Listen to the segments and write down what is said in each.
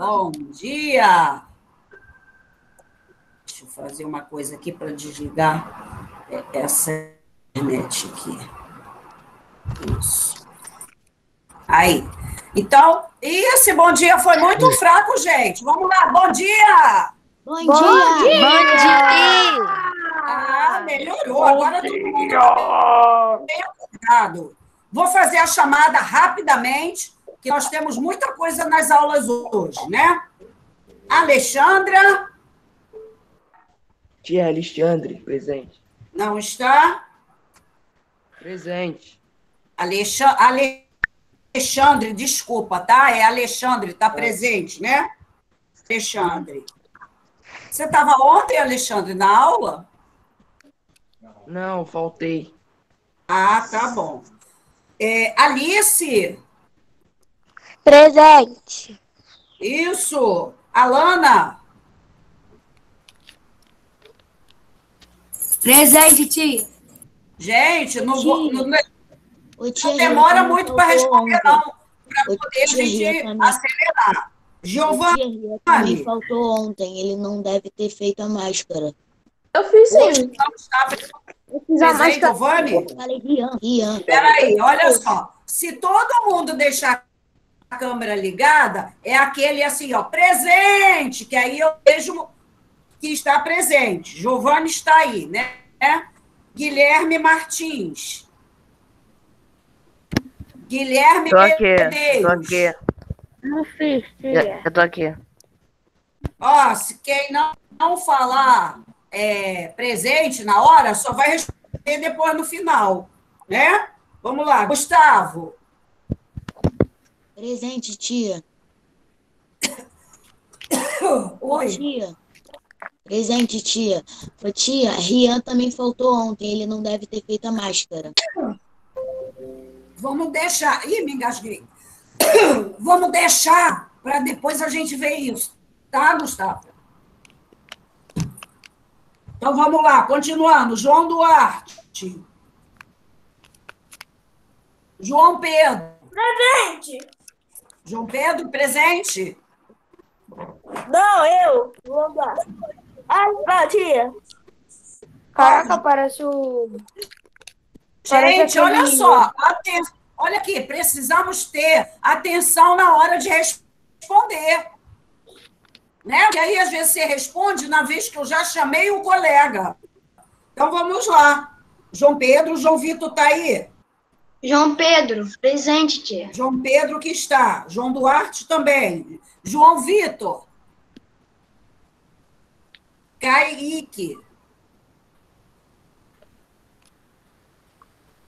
Bom dia! Deixa eu fazer uma coisa aqui para desligar essa internet aqui. Isso. Aí. Então, esse bom dia foi muito fraco, gente. Vamos lá, bom dia! Bom, bom dia! dia! Bom dia! Ah, melhorou. Agora todo mundo bem acordado. Vou fazer a chamada rapidamente, que nós temos muita coisa nas aulas hoje, né? Alexandra. Tia Alexandre, presente. Não está? Presente. Alexandre, Alexandre, desculpa, tá? É Alexandre, está presente, né? Alexandre. Você estava ontem, Alexandre, na aula? Não, faltei. Ah, tá bom. É, Alice. Presente. Isso. Alana. Presente, tia. Gente, não, vou, não, não demora muito para responder, ontem. não. Para poder a gente também. acelerar. Giovanni. também faltou ontem. Ele não deve ter feito a máscara. Eu fiz sim. Eu fiz a presente, máscara. Giovanni? Eu falei Rian. Peraí, olha só. Se todo mundo deixar câmera ligada, é aquele assim, ó, presente, que aí eu vejo que está presente. Giovanni está aí, né? Guilherme Martins. Guilherme Tô aqui, Medeiros. tô aqui. Não fiz, Eu, tia. eu tô aqui. Ó, se quem não, não falar é, presente na hora, só vai responder depois no final, né? Vamos lá, Gustavo. Presente, tia. Oi. Tia. Presente, tia. Ô, tia, Rian também faltou ontem. Ele não deve ter feito a máscara. Vamos deixar. Ih, me engasguei. Vamos deixar para depois a gente ver isso. Tá, Gustavo? Então vamos lá, continuando. João Duarte. João Pedro. Presente. João Pedro, presente? Não, eu. Vou lá. Vai, tia. Caraca, parece o... Gente, olha só. Olha aqui, precisamos ter atenção na hora de responder. Né? Porque aí, às vezes, você responde na vez que eu já chamei o colega. Então, vamos lá. João Pedro, João Vitor está aí? João Pedro, presente, tia. João Pedro que está. João Duarte também. João Vitor. Kaique.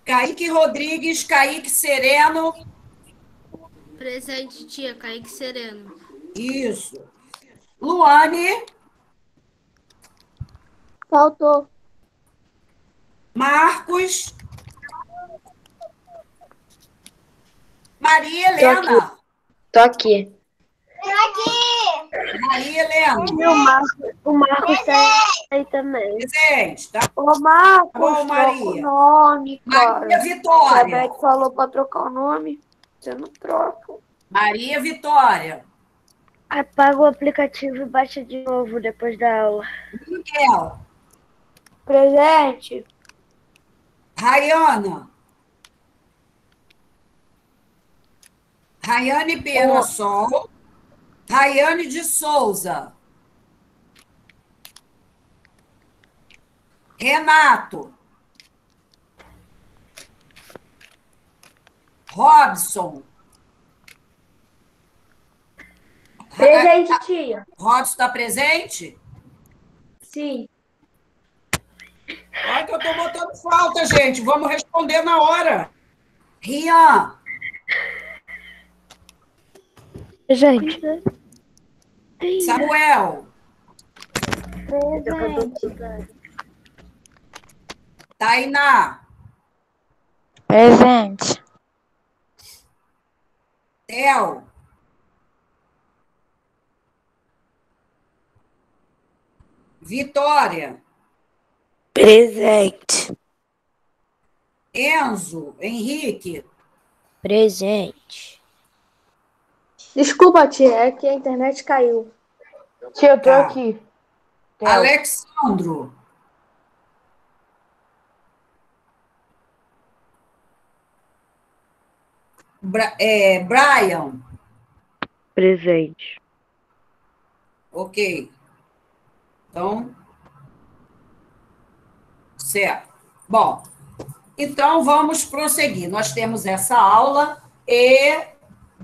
Kaique Rodrigues, Kaique Sereno. Presente, tia. Kaique Sereno. Isso. Luane, Faltou. Marcos. Maria Helena. Tô aqui. Maria Helena. E o Marcos, o Marcos tá aí também. Presente, tá Ô, Marcos, Bom, troca Maria. o nome, Maria cara. A Vitória. Beth falou pra trocar o nome. Você não troca. Maria Vitória. Apaga o aplicativo e baixa de novo depois da aula. Miguel. Presente. Rayana. Rayane Pena Sol. Rayane de Souza. Renato. Robson. Presente, tia. Robson está presente? Sim. Olha que eu estou botando falta, gente. Vamos responder na hora. Rian. Presente. Samuel. Presente. Tainá. Presente. Theo. Vitória. Presente. Enzo. Henrique. Presente. Desculpa, tia, é que a internet caiu. Tia, eu tô Tá. aqui. Tem Alexandro. Bra- é, Brian, Presente. ok. Então, certo. Bom, então vamos prosseguir. Nós temos essa aula e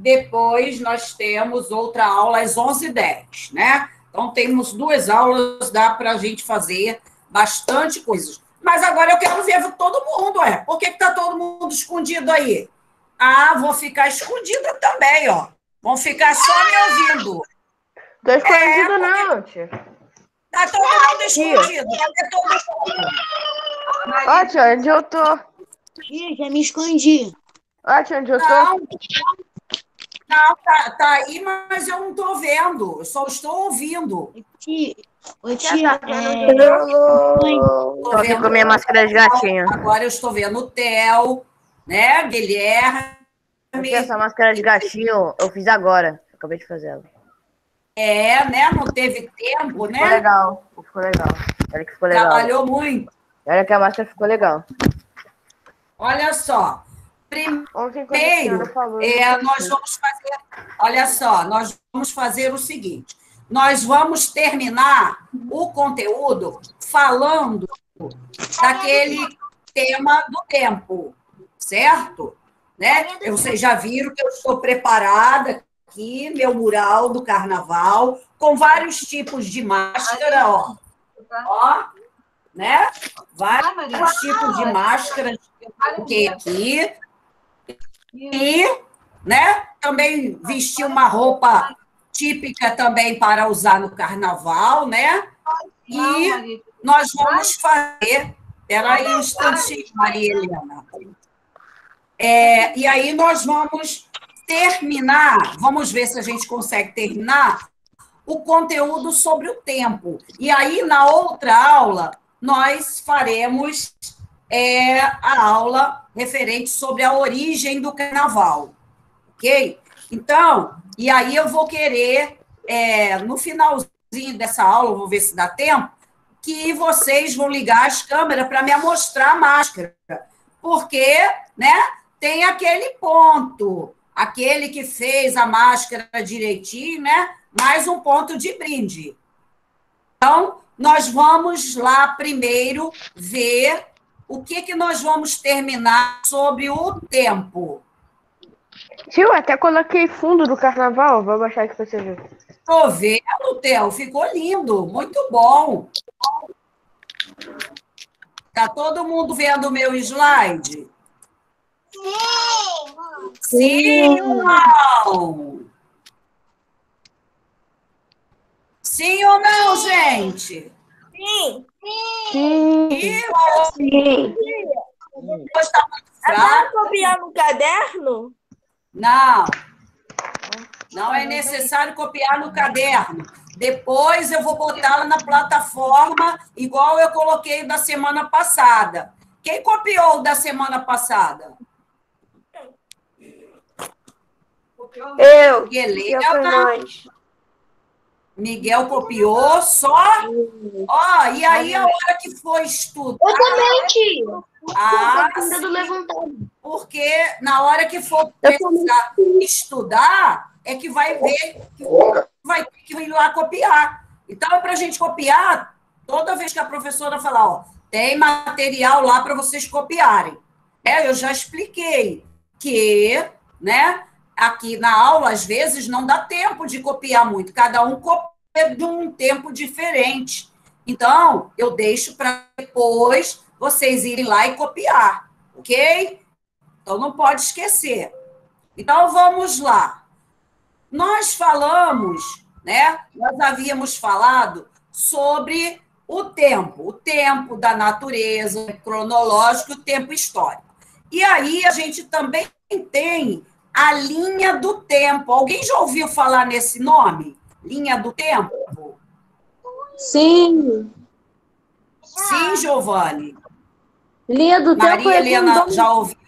depois nós temos outra aula às 11h10, né? Então, temos duas aulas, dá para a gente fazer bastante coisas. Mas agora eu quero ver todo mundo, é. Por que está todo mundo escondido aí? Ah, vou ficar escondida também, ó. Vão ficar só me ouvindo. Tô escondida, porque- não, tia. Tá todo mundo escondido. Cadê todo mundo? Ó, tia, onde eu tô? Tia, já me escondi. Ó, tia, onde eu tô? Não, não tá, tá aí, mas eu não estou vendo. Eu só estou ouvindo. Tia, ô Tia, tá é, Tô Tô aqui com a minha máscara de gatinho. Agora eu estou vendo o Theo, né? Guilherme. Essa máscara de gatinho eu fiz agora. Acabei de fazer ela. É, né? Não teve tempo, Ficou né? legal. Ficou legal. Olha que ficou legal. Trabalhou muito. Olha que a máscara ficou legal. Olha só. Primeiro. É, nós vamos fazer. Olha só, nós vamos fazer o seguinte: nós vamos terminar o conteúdo falando daquele tema do tempo, certo? Né? Vocês já viram que eu estou preparada aqui, meu mural do carnaval, com vários tipos de máscara, ó. Ó, né? Vários tipos de máscaras que eu coloquei aqui. E, né, também vesti uma roupa típica também para usar no carnaval, né? E nós vamos fazer. Espera aí um instantinho, Maria Helena. É, e aí nós vamos terminar, vamos ver se a gente consegue terminar o conteúdo sobre o tempo. E aí, na outra aula, nós faremos é, a aula referente sobre a origem do carnaval. Ok? Então, e aí eu vou querer, é, no finalzinho dessa aula, vou ver se dá tempo, que vocês vão ligar as câmeras para me mostrar a máscara. Porque, né, tem aquele ponto, aquele que fez a máscara direitinho, né? Mais um ponto de brinde. Então, nós vamos lá primeiro ver o que, que nós vamos terminar sobre o tempo. Tio, até coloquei fundo do carnaval. Vou baixar aqui pra você ver. Tô vendo, Theo, ficou lindo, muito bom. Tá todo mundo vendo o meu slide? Sim ou não? Sim ou não, gente? Sim. Sim. Sim. hoje tá muito fraco. copiar no caderno? Não. Não é necessário copiar no caderno. Depois eu vou botá-la na plataforma, igual eu coloquei da semana passada. Quem copiou da semana passada? Eu. Helena. Miguel copiou só. Ó, e aí a hora que foi estudar. Eu também, tio. Ah, Com o dedo sim, levantado. porque na hora que for precisar estudar, é que vai ver que vai ter que ir lá copiar. Então, é para a gente copiar, toda vez que a professora falar, ó, tem material lá para vocês copiarem. É, eu já expliquei que, né, aqui na aula, às vezes, não dá tempo de copiar muito, cada um copia de um tempo diferente. Então, eu deixo para depois vocês irem lá e copiar, ok? Então, não pode esquecer. Então, vamos lá. Nós falamos, né? Nós havíamos falado sobre o tempo, o tempo da natureza, o cronológico, o tempo histórico. E aí a gente também tem a linha do tempo. Alguém já ouviu falar nesse nome? Linha do tempo? Sim. Sim, Giovanni. Linha do tempo Maria é Helena com já ouviu?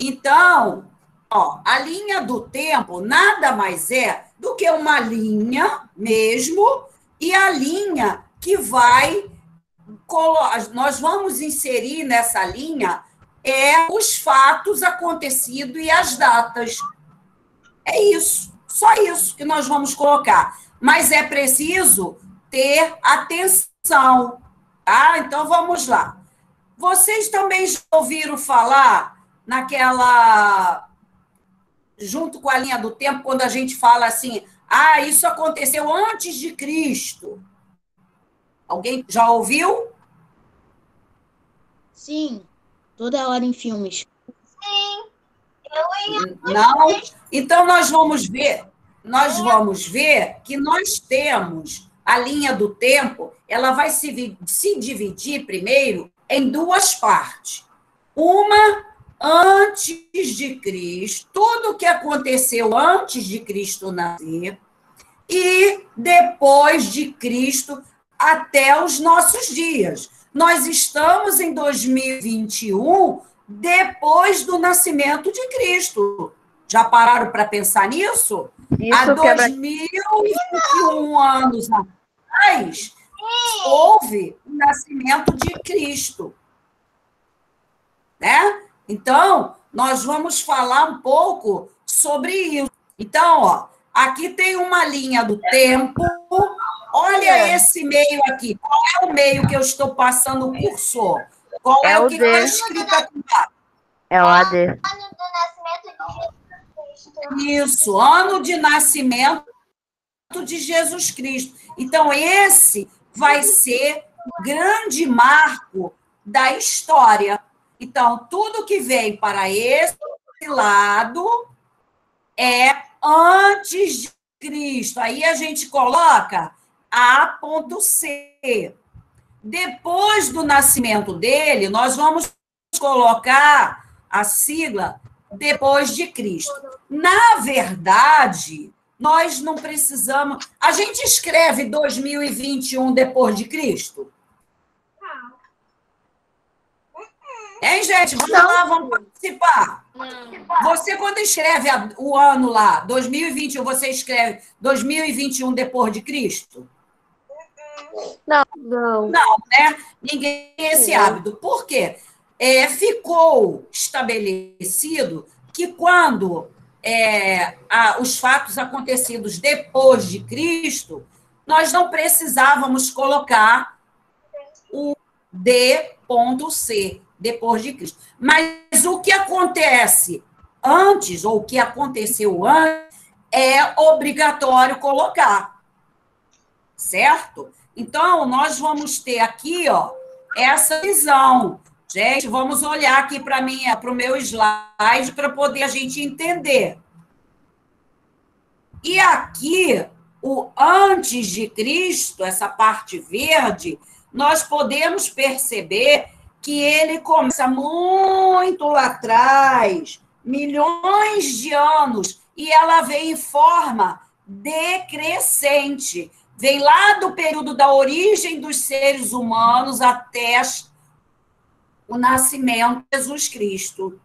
Então, ó, a linha do tempo nada mais é do que uma linha mesmo, e a linha que vai. Nós vamos inserir nessa linha é os fatos acontecidos e as datas. É isso, só isso que nós vamos colocar. Mas é preciso ter atenção, tá? Então vamos lá. Vocês também já ouviram falar naquela junto com a linha do tempo quando a gente fala assim: "Ah, isso aconteceu antes de Cristo". Alguém já ouviu? Sim, toda hora em filmes. Não. Então nós vamos ver, nós vamos ver que nós temos a linha do tempo, ela vai se, se dividir primeiro em duas partes. Uma antes de Cristo, tudo o que aconteceu antes de Cristo nascer, e depois de Cristo até os nossos dias. Nós estamos em 2021 depois do nascimento de Cristo. Já pararam para pensar nisso? Isso Há quebra- 2021 anos atrás, houve o nascimento de Cristo. Né? Então, nós vamos falar um pouco sobre isso. Então, ó, aqui tem uma linha do tempo. Olha esse meio aqui. Qual é o meio que eu estou passando o cursor? Qual é, É o que está escrito aqui? É o AD. Isso, ano de nascimento de Jesus Cristo. Então, esse vai ser o grande marco da história. Então, tudo que vem para esse lado é antes de Cristo. Aí a gente coloca A.C. Depois do nascimento dele, nós vamos colocar a sigla depois de Cristo. Na verdade, nós não precisamos. A gente escreve 2021 depois de Cristo? Hein, gente? Vamos lá, vamos participar. Não. Você, quando escreve o ano lá, 2021, você escreve 2021 depois de Cristo? Não. né? Ninguém tem esse hábito. Por quê? É, ficou estabelecido que quando é, a- os fatos acontecidos depois de Cristo, nós não precisávamos colocar o D.C, depois de Cristo. Mas o que acontece antes, ou o que aconteceu antes, é obrigatório colocar. Certo? Então, nós vamos ter aqui, ó, essa visão. Gente, vamos olhar aqui para o meu slide para poder a gente entender. E aqui, o antes de Cristo, essa parte verde, nós podemos perceber que ele começa muito lá atrás, milhões de anos, e ela vem em forma decrescente. Vem lá do período da origem dos seres humanos até o nascimento de Jesus Cristo.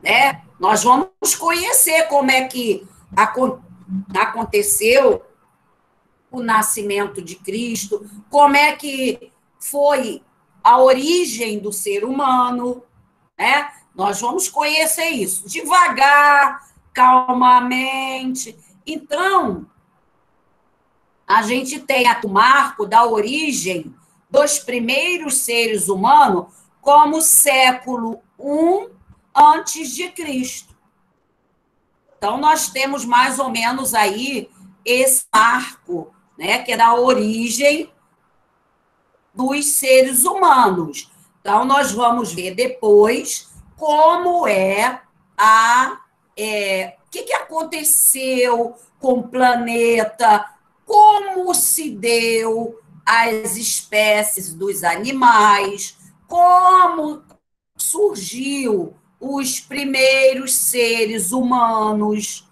Né? Nós vamos conhecer como é que acon- aconteceu o nascimento de Cristo, como é que foi a origem do ser humano, né? Nós vamos conhecer isso devagar, calmamente. Então, a gente tem o marco da origem dos primeiros seres humanos como século I antes de Cristo. Então, nós temos mais ou menos aí esse marco, né, que é da origem dos seres humanos. Então, nós vamos ver depois como é a. é, o que, que aconteceu com o planeta, como se deu as espécies dos animais, como surgiu os primeiros seres humanos,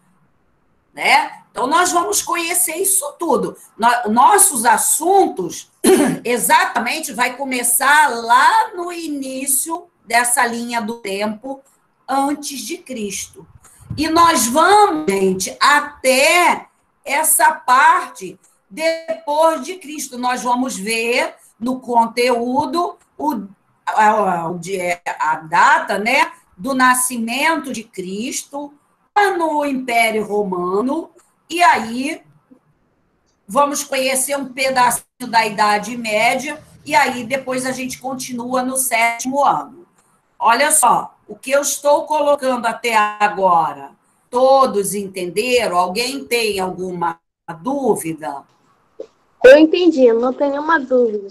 né? Então nós vamos conhecer isso tudo. No- Nossos assuntos exatamente vai começar lá no início dessa linha do tempo antes de Cristo. E nós vamos, gente, até essa parte depois de Cristo. Nós vamos ver no conteúdo o, a, a, a data né, do nascimento de Cristo no Império Romano, e aí vamos conhecer um pedacinho da Idade Média, e aí depois a gente continua no sétimo ano. Olha só, o que eu estou colocando até agora, todos entenderam? Alguém tem alguma dúvida? Eu entendi, não tenho nenhuma dúvida.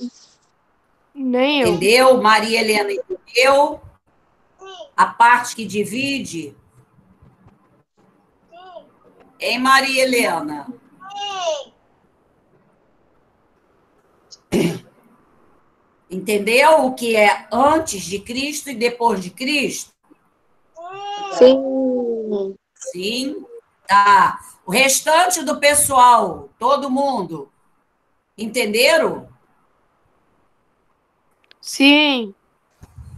Nem eu. Entendeu? Maria Helena entendeu? A parte que divide? Hein, Maria Helena? Entendeu o que é antes de Cristo e depois de Cristo? Sim. Sim. Tá. O restante do pessoal, todo mundo, entenderam? Sim.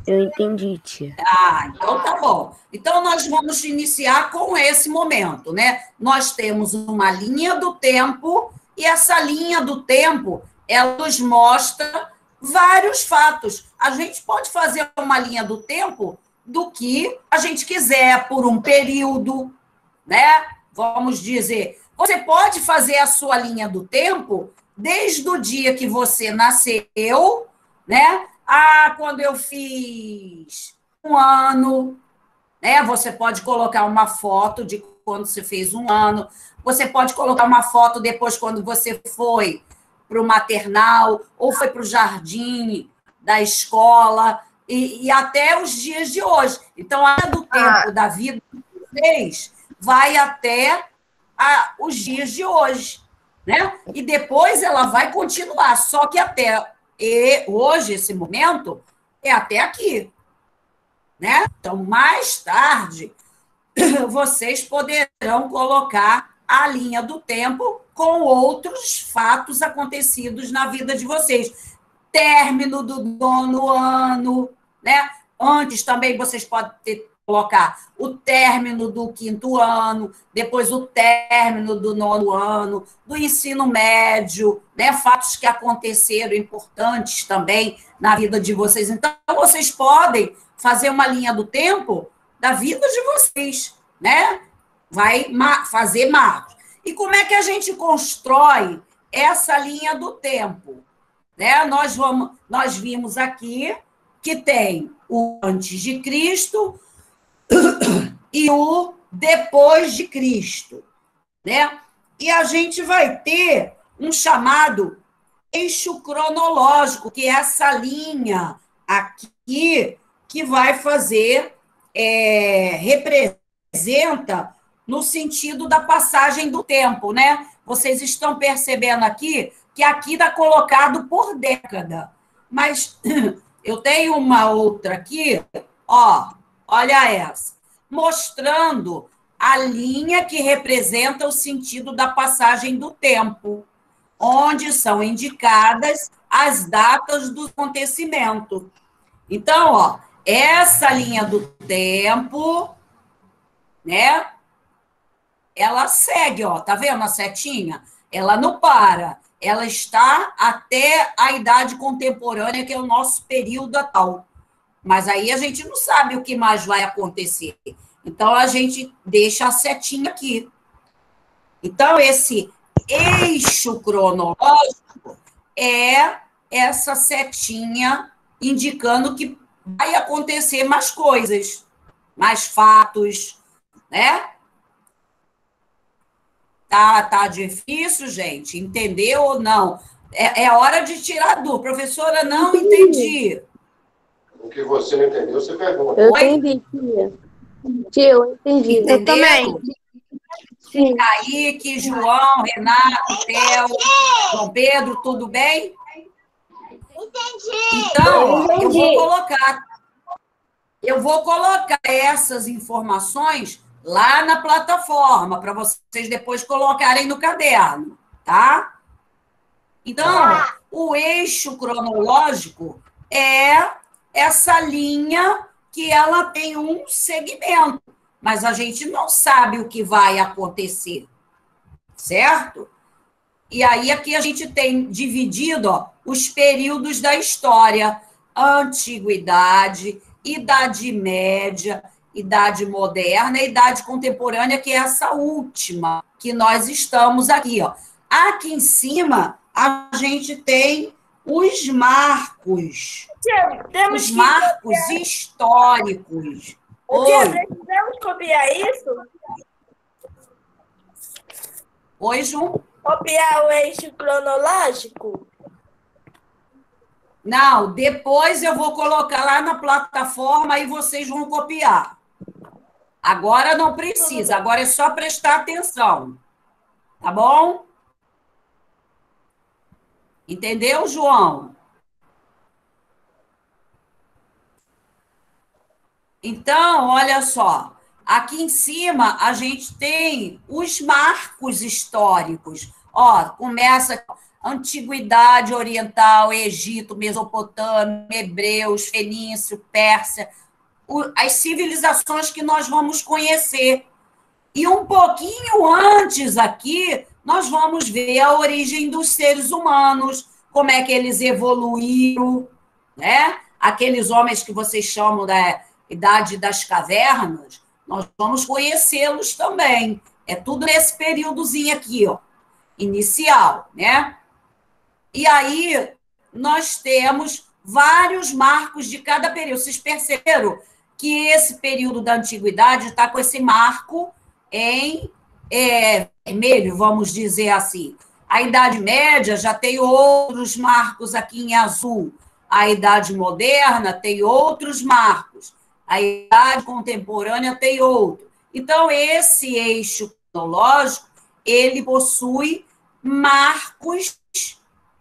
Eu entendi, tia. Ah, então tá bom. Então nós vamos iniciar com esse momento, né? Nós temos uma linha do tempo e essa linha do tempo ela nos mostra vários fatos. A gente pode fazer uma linha do tempo do que a gente quiser por um período, né? Vamos dizer, você pode fazer a sua linha do tempo desde o dia que você nasceu, né? Ah, quando eu fiz um ano, né? Você pode colocar uma foto de quando você fez um ano. Você pode colocar uma foto depois quando você foi para o maternal ou foi para o jardim da escola e, e, até os dias de hoje. Então, a do tempo ah. da vida de vocês vai até a, os dias de hoje, né? E depois ela vai continuar, só que até e hoje, esse momento, é até aqui. Né? Então, mais tarde, vocês poderão colocar a linha do tempo com outros fatos acontecidos na vida de vocês. Término do nono ano, né? Antes também vocês podem ter colocar o término do quinto ano, depois o término do nono ano, do ensino médio, né? fatos que aconteceram importantes também na vida de vocês. Então, vocês podem fazer uma linha do tempo da vida de vocês, né? Vai fazer marcos. E como é que a gente constrói essa linha do tempo? Né? Nós, vamos, nós vimos aqui que tem o antes de Cristo, e o depois de Cristo, né? E a gente vai ter um chamado eixo cronológico, que é essa linha aqui que vai fazer, é, representa no sentido da passagem do tempo, né? Vocês estão percebendo aqui que aqui está colocado por década, mas eu tenho uma outra aqui, ó, Olha essa. Mostrando a linha que representa o sentido da passagem do tempo, onde são indicadas as datas do acontecimento. Então, ó, essa linha do tempo, né? Ela segue, ó, tá vendo a setinha? Ela não para. Ela está até a idade contemporânea, que é o nosso período atual. Mas aí a gente não sabe o que mais vai acontecer. Então a gente deixa a setinha aqui. Então, esse eixo cronológico é essa setinha indicando que vai acontecer mais coisas, mais fatos, né? Tá, tá difícil, gente? Entendeu ou não? É, é hora de tirar do. Professora, não entendi. O que você não entendeu, você pergunta. Eu entendi, tia. Tia, eu entendi. Eu também. Sim. Kaique, João, Renato, Theo, João Pedro, tudo bem? Entendi. Então, eu, eu vou colocar. Eu vou colocar essas informações lá na plataforma, para vocês depois colocarem no caderno, tá? Então, o eixo cronológico é essa linha que ela tem um segmento, mas a gente não sabe o que vai acontecer, certo? E aí aqui a gente tem dividido ó, os períodos da história: antiguidade, idade média, idade moderna idade contemporânea, que é essa última que nós estamos aqui, ó. Aqui em cima a gente tem os marcos. Temos os marcos copiar. históricos. O que? Oi, Devemos copiar isso? oi, Ju? Copiar o eixo cronológico? Não, depois eu vou colocar lá na plataforma e vocês vão copiar. Agora não precisa, agora é só prestar atenção. Tá bom? Entendeu, João? Então, olha só. Aqui em cima a gente tem os marcos históricos. Ó, começa Antiguidade Oriental, Egito, Mesopotâmia, Hebreus, Fenício, Pérsia, as civilizações que nós vamos conhecer. E um pouquinho antes aqui, nós vamos ver a origem dos seres humanos, como é que eles evoluíram, né? Aqueles homens que vocês chamam da idade das cavernas, nós vamos conhecê-los também. É tudo nesse períodozinho aqui, ó, inicial, né? E aí nós temos vários marcos de cada período. Vocês perceberam que esse período da antiguidade está com esse marco em é, vermelho, vamos dizer assim. A Idade Média já tem outros marcos aqui em azul. A Idade Moderna tem outros marcos. A Idade Contemporânea tem outro. Então, esse eixo cronológico, ele possui marcos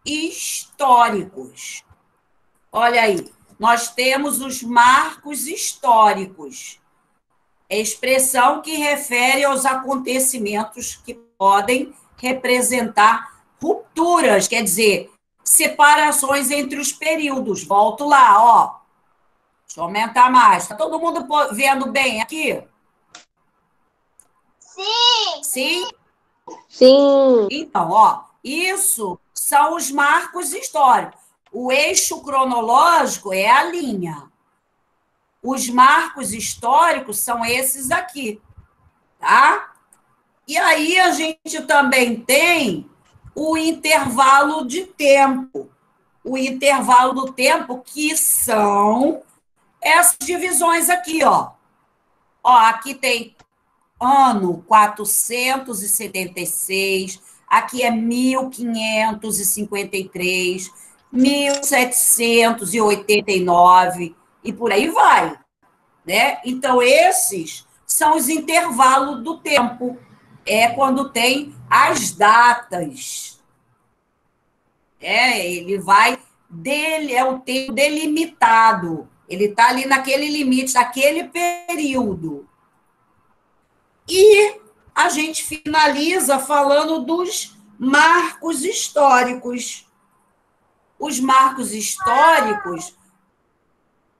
históricos. Olha aí, nós temos os marcos históricos. É expressão que refere aos acontecimentos que podem representar rupturas, quer dizer, separações entre os períodos. Volto lá, ó. Deixa eu aumentar mais. Está todo mundo vendo bem aqui? Sim! Sim? Sim. Então, ó, isso são os marcos históricos. O eixo cronológico é a linha. Os marcos históricos são esses aqui, tá? E aí a gente também tem o intervalo de tempo. O intervalo do tempo, que são essas divisões aqui, ó. Ó, aqui tem ano 476, aqui é 1553, 1789 e por aí vai, né? Então esses são os intervalos do tempo. É quando tem as datas. É, ele vai dele é o tempo delimitado. Ele está ali naquele limite, naquele período. E a gente finaliza falando dos marcos históricos. Os marcos históricos,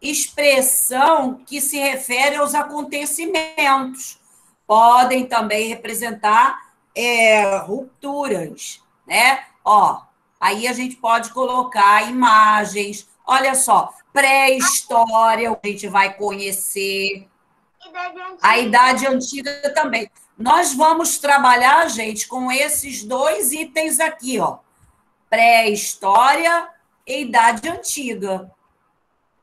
expressão que se refere aos acontecimentos, podem também representar é, rupturas, né? Ó, aí a gente pode colocar imagens. Olha só, pré-história, a gente vai conhecer a idade antiga também. Nós vamos trabalhar, gente, com esses dois itens aqui, ó. Pré-história e idade antiga.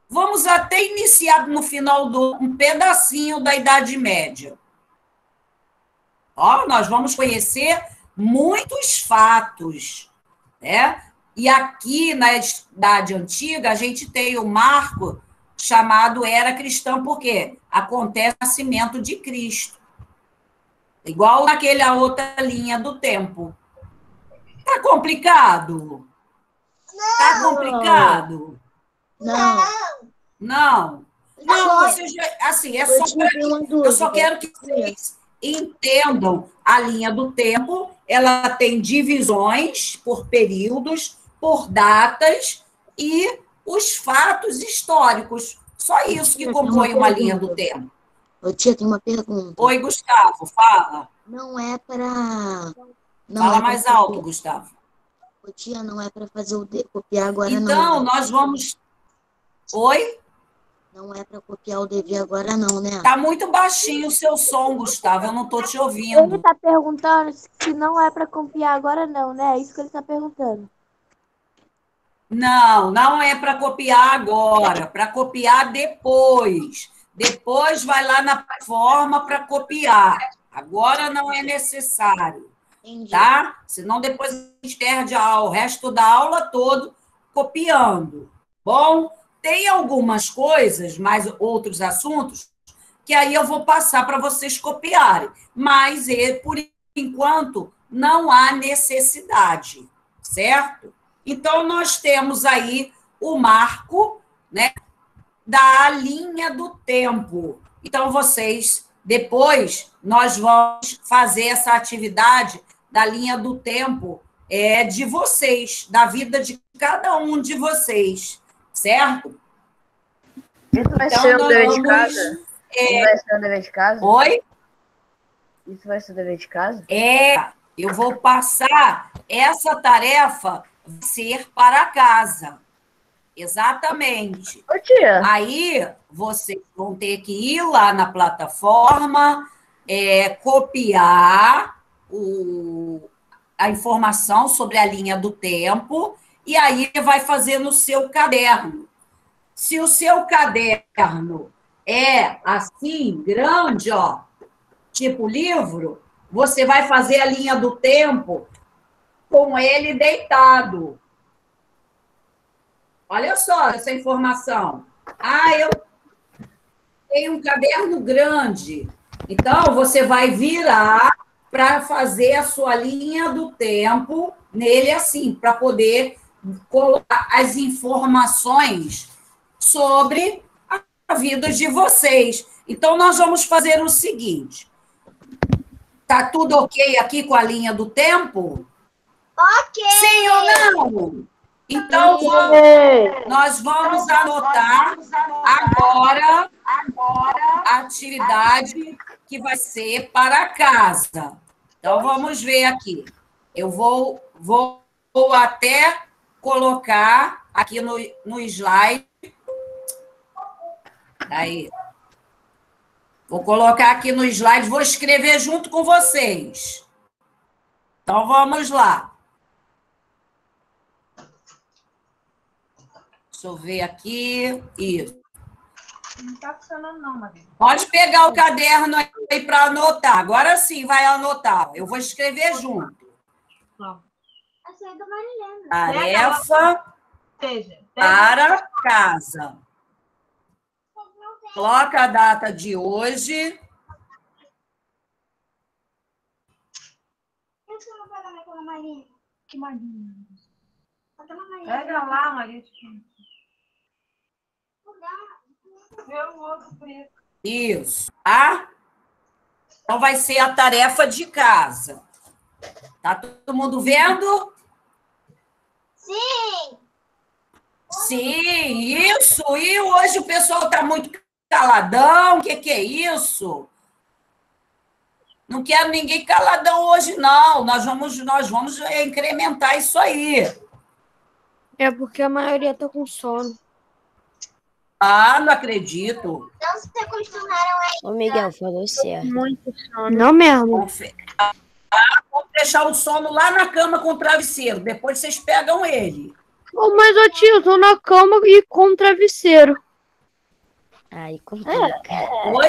Vamos até iniciar no final do um pedacinho da Idade Média. Ó, nós vamos conhecer muitos fatos, né? E aqui na Idade Antiga a gente tem o marco chamado Era Cristã, porque acontece o nascimento de Cristo. Igual naquela outra linha do tempo. Tá complicado? Tá complicado? Não. Não. Não, Só- você já, assim, é só para uma eu só quero que vocês entendam a linha do tempo. Ela tem divisões por períodos, por datas e os fatos históricos. Só isso que compõe uma linha do tempo. Ô, tia, tem uma pergunta. Oi, Gustavo, fala. Não é pra. Não Fala é pra mais alto, Gustavo. Ô, tia, não é pra fazer o de... copiar agora, não. Então, né? nós vamos. Oi? Não é pra copiar o dever agora, não, né? Tá muito baixinho o seu som, Gustavo. Eu não tô te Ele ouvindo. tá perguntando se não é pra copiar agora, não, né? É isso que ele tá perguntando. Não, não é para copiar agora, para copiar depois. Depois vai lá na forma para copiar. Agora não é necessário, Entendi. tá? Senão depois a gente perde a- o resto da aula todo copiando. Bom, tem algumas coisas, mais outros assuntos, que aí eu vou passar para vocês copiarem. Mas, por enquanto, não há necessidade, certo? Então, nós temos aí o marco né, da linha do tempo. Então, vocês, depois, nós vamos fazer essa atividade da linha do tempo é, de vocês, da vida de cada um de vocês, certo? Isso vai Então, ser nós dever de vamos- casa? Isso vai ser um dever de casa? Oi? Isso vai ser um dever de casa? É, eu vou passar essa tarefa ser para casa. Exatamente. Ô, tia, Aí vocês vão ter que ir lá na plataforma, é, copiar o- a informação sobre a linha do tempo, e aí vai fazer no seu caderno. Se o seu caderno é assim, grande, ó, tipo livro, você vai fazer a linha do tempo com ele deitado. Olha só essa informação. Ah, eu tenho um caderno grande. Então, você vai virar para fazer a sua linha do tempo nele assim, para poder colocar as informações sobre a vida de vocês. Então, nós vamos fazer o seguinte. Tá tudo ok aqui com a linha do tempo? Ok. Sim ou não? Então, vamos- nós vamos anotar agora a atividade que vai ser para casa. Então, vamos ver aqui. Eu vou, vou, vou até colocar aqui no, no slide. Aí. Vou colocar aqui no slide, vou escrever junto com vocês. Então, vamos lá. Deixa eu ver aqui. Isso. Não tá funcionando, não, Maria. Pode pegar o caderno aí para anotar. Agora sim, vai anotar. Eu vou escrever junto. Essa é da Marilena. Tarefa Seja, para casa. Coloca a data de hoje. Que Marinha. pega lá, Maria. Vê o outro preto. Isso, tá? Então vai ser a tarefa de casa. Tá todo mundo vendo? Sim. Sim, isso. E hoje o pessoal tá muito caladão. O que, que é isso? Não quero ninguém caladão hoje, não. Nós vamos, nós vamos incrementar isso aí. É porque a maioria tá com sono. Ah, não acredito. Não se acostumaram a Ô, Miguel, falou certo. Muito sono. Não mesmo. Confe- Vamos deixar o sono lá na cama com o travesseiro. Depois vocês pegam ele. Ô, mas, ô tio, eu tô na cama e com travesseiro. Aí complica. Oi?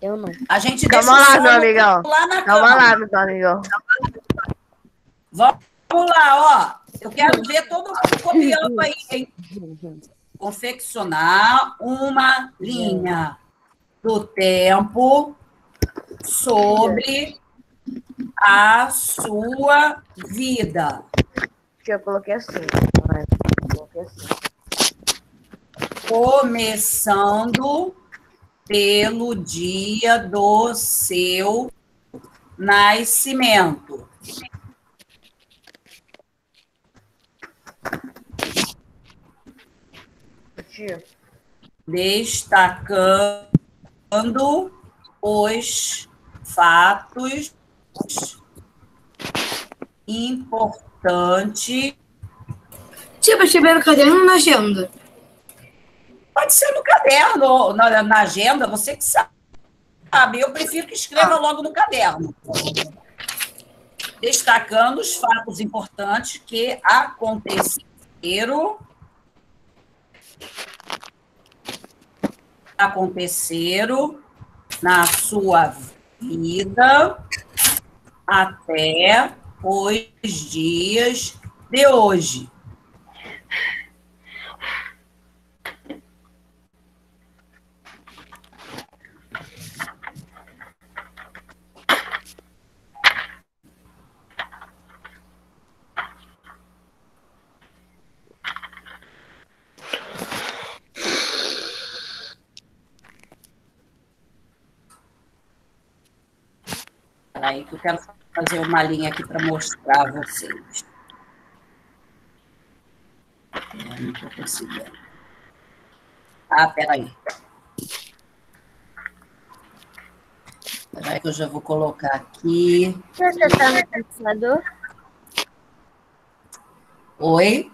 Eu não. A gente Calma deixa o lá, sono meu amigão. lá na calma cama. lá, meu amigão. Vamos lá, ó. Eu quero ver todo mundo copiando aí, hein? Confeccionar uma linha do tempo sobre a sua vida. Eu coloquei assim. mas eu Coloquei assim. Começando pelo dia do seu nascimento. Destacando os fatos importantes. Tipo, escrever no caderno ou na agenda? Pode ser no caderno, na, na agenda, você que sabe. Eu prefiro que escreva logo no caderno. Destacando os fatos importantes que aconteceram aconteceram na sua vida até os dias de hoje. Aí que eu quero fazer uma linha aqui para mostrar a vocês. Não estou conseguindo. Ah, peraí. Peraí que eu já vou colocar aqui. Você está no computador? Oi?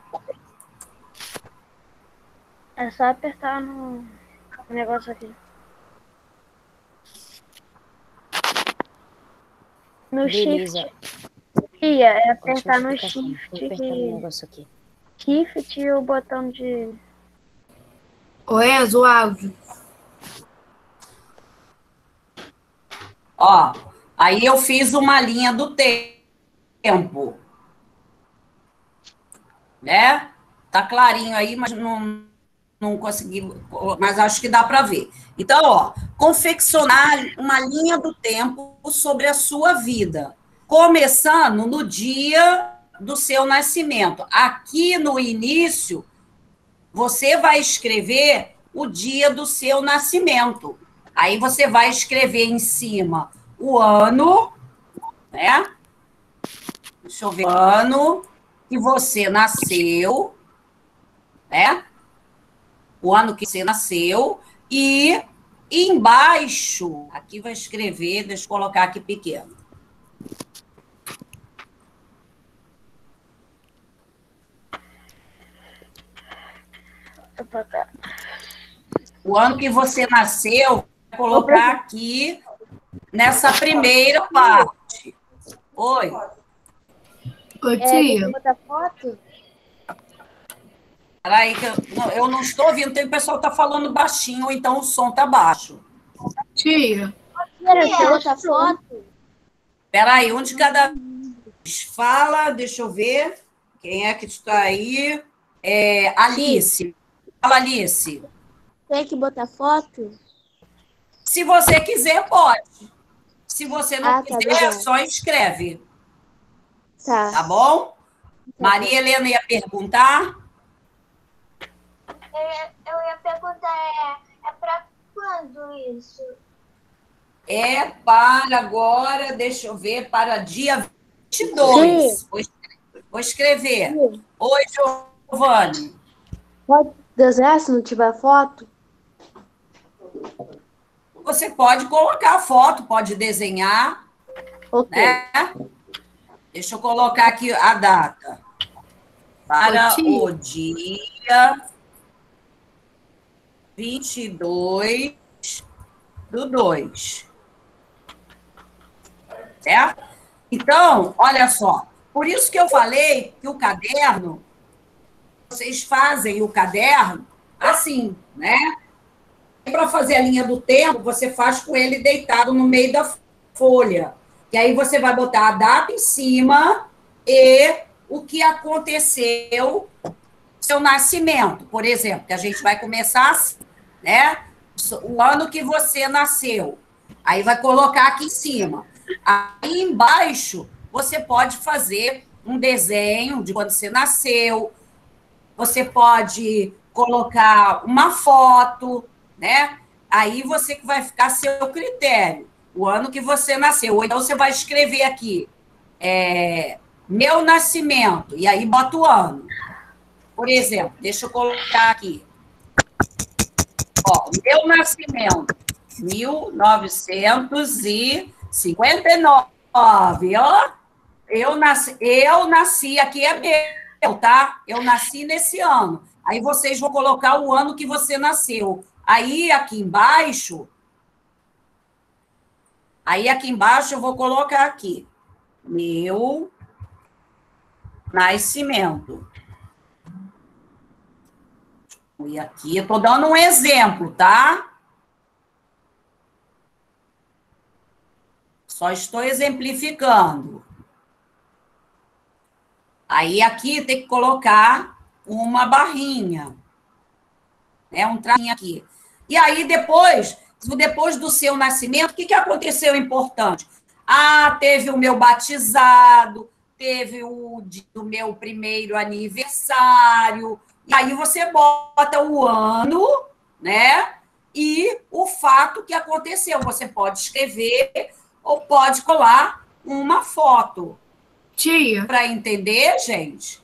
É só apertar no negócio aqui. No Beleza. shift. Ia, é apertar no shift. No que-. Shift e o botão de. Ô, Enzo, o áudio. Ó, aí eu fiz uma linha do tempo. Né? Tá clarinho aí, mas não, não consegui, mas acho que dá para ver. Então, ó, confeccionar uma linha do tempo sobre a sua vida, começando no dia do seu nascimento. Aqui no início, você vai escrever o dia do seu nascimento. Aí você vai escrever em cima o ano, né? Deixa eu ver. O ano que você nasceu, né? O ano que você nasceu. E embaixo, aqui vai escrever, deixa eu colocar aqui pequeno. O ano que você nasceu, vai colocar aqui nessa primeira parte. Oi. Ô, É, que botar foto? Peraí, que eu, não, eu não estou ouvindo, tem o pessoal que está falando baixinho, ou então o som está baixo. Tia. Que botar foto? Peraí, um de cada vez. Fala, deixa eu ver. Quem é que está aí? É, Alice. Fala, Alice. Tem que botar foto? Se você quiser, pode. Se você não Ah, tá, quiser, só escreve. Tá. Tá bom? Maria Helena ia perguntar. É, Eu ia perguntar, é, é pra quando isso? É para agora, deixa eu ver, para dia 22. Vou escrever. Vou escrever. Oi, Giovanni. Pode desenhar se não tiver foto? Você pode colocar a foto, pode desenhar, Ok. né? Deixa eu colocar aqui a data. Para o dia 22 do 2. Certo? Então, olha só. Por isso que eu falei que o caderno, vocês fazem o caderno assim, né? Para fazer a linha do tempo, você faz com ele deitado no meio da folha. E aí você vai botar a data em cima e o que aconteceu seu nascimento, por exemplo, que a gente vai começar assim, né? O ano que você nasceu. Aí vai colocar aqui em cima. Aí embaixo você pode fazer um desenho de quando você nasceu. Você pode colocar uma foto, né? Aí você que vai ficar seu critério, o ano que você nasceu. Ou então você vai escrever aqui, é, meu nascimento, e aí bota o ano. Por exemplo, deixa eu colocar aqui. Ó, meu nascimento, 1959, ó. Eu nasci, eu nasci, aqui é meu, tá? Eu nasci nesse ano. Aí vocês vão colocar o ano que você nasceu. Aí, aqui embaixo, aí aqui embaixo eu vou colocar aqui, meu nascimento. E aqui eu estou dando um exemplo, tá? Só estou exemplificando. Aí aqui tem que colocar uma barrinha, né? Um tracinho aqui. E aí depois, depois do seu nascimento, o que, que aconteceu importante? Ah, teve o meu batizado, teve o do meu primeiro aniversário, e aí você bota o ano, né? E o fato que aconteceu. Você pode escrever ou pode colar uma foto. Tia. Para entender, gente?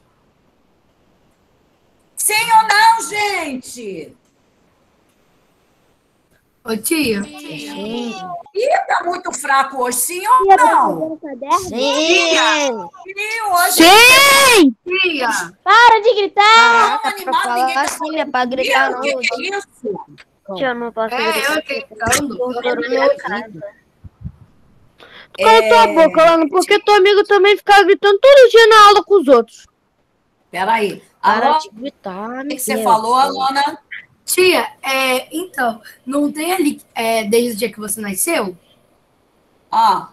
Sim ou não, gente? Ô, tia. Sim. Ih, tá muito fraco hoje, sim ou não? Sim. Sim, hoje. Sim! Tia. Para de gritar! Caraca, pra falar assim, não é pra gritar, não. O que, que é isso? Tia, eu não posso É, gritar. eu gritando. Torturou minha casa. Cala tua boca, Lana, porque teu amigo também fica gritando todo dia na aula com os outros. Peraí. Para Alô, de gritar, o que, que você falou, Alana? Tia, é, então, não tem ali, é, desde o dia que você nasceu? Ah,